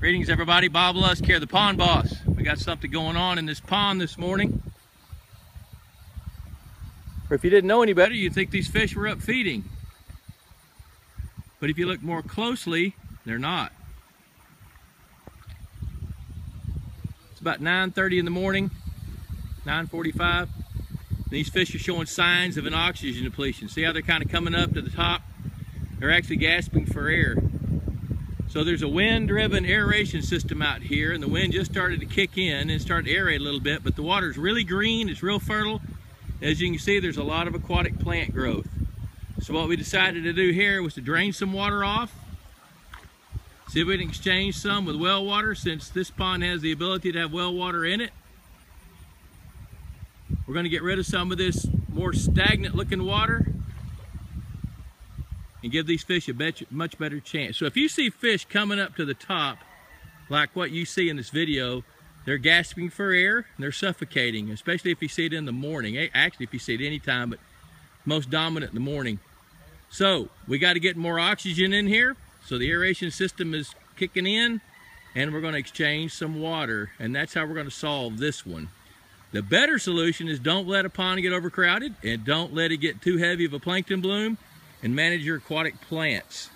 Greetings everybody, Bob Lusk here, the Pond Boss. We got something going on in this pond this morning. Or if you didn't know any better, you'd think these fish were up feeding. But if you look more closely, they're not. It's about 9.30 in the morning, 9.45. These fish are showing signs of an oxygen depletion. See how they're kind of coming up to the top? They're actually gasping for air. So there's a wind-driven aeration system out here, and the wind just started to kick in and started to aerate a little bit, but the water's really green, it's real fertile. As you can see, there's a lot of aquatic plant growth. So what we decided to do here was to drain some water off, see if we can exchange some with well water, since this pond has the ability to have well water in it. We're gonna get rid of some of this more stagnant looking water and give these fish a much better chance. So if you see fish coming up to the top, like what you see in this video, they're gasping for air, and they're suffocating, especially if you see it in the morning. Actually, if you see it anytime, but most dominant in the morning. So we got to get more oxygen in here. So the aeration system is kicking in and we're going to exchange some water and that's how we're going to solve this one. The better solution is don't let a pond get overcrowded and don't let it get too heavy of a plankton bloom and manage your aquatic plants.